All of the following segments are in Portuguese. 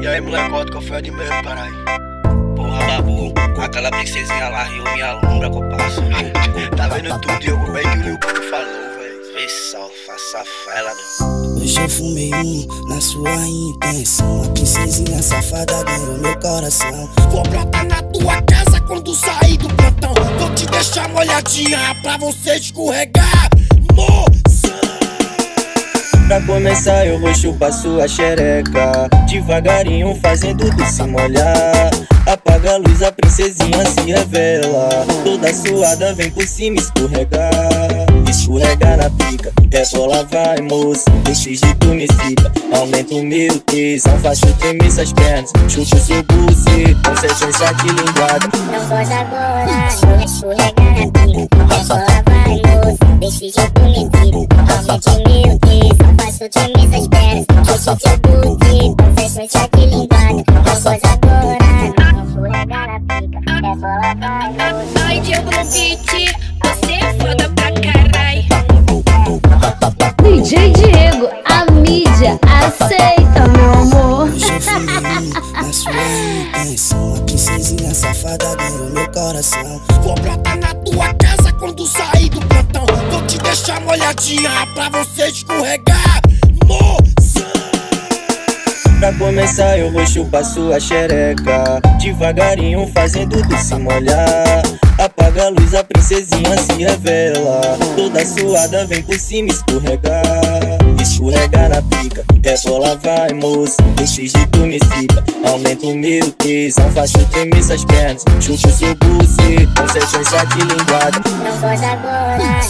E aí, molecote, qual foi a de mesmo, carai? Porra, babu, aquela princesinha lá riu minha lombra, compasso. Tá vendo tudo, Diogo? Como é que o Lil Cano falou, velho? Vê só, faça fela, meu. Hoje eu fumei um na sua intenção. A princesinha safada ganhou meu coração. Vou brotar na tua casa quando sair do plantão. Vou te deixar molhadinha pra você escorregar. Moção! Pra começar eu vou chupar sua xereca. Devagarinho fazendo tu se molhar. Apaga a luz, a princesinha se revela. Toda suada vem por cima escorregar. Escorregar na pica, rebola vai moça. Desse jeito me cita, aumenta o meu tesão tu tremer essas pernas, chupa o seu buceta Com sequência de linguada. Não pode agora, no moça, desse jeito me cita Aumente meu tesão, faz tu tremer essas pernas Chupa o seu buceta, com sequência de linguada Não pode agora, no escorregar na pica Rebola vai moça Ai, Diogo no beat, você é foda pra carai. DJ Diego, a mídia aceita, meu amor. Hoje na sua intenção. A princesinha safada ganhou meu coração. Vou brotar deixar molhadinha pra você escorregar. Moção! Pra começar eu vou chupar sua xereca. Devagarinho fazendo tu se molhar. Apaga a luz, a princesinha se revela. Toda suada vem por cima escorregar. Escorregar na pica, rebola vai moça. Desse jeito me cita, aumenta o meu tesão tu tremer essas pernas, chupa o seu buceta Com sequência de linguada. Não pode agora,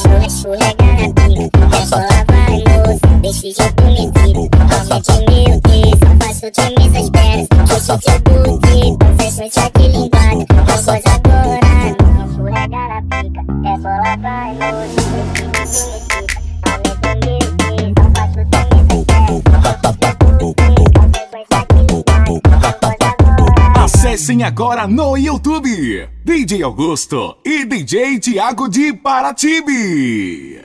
jeito me cita Aumente meu tesão, faz tu tremer essas pernas o seu buceta, com sequência de linguada Não pode agora, no escorregar na pica Rebola vai cita Aumente meu o de agora Acessem agora no YouTube DJ Augusto e DJ Tiago de Paratibe.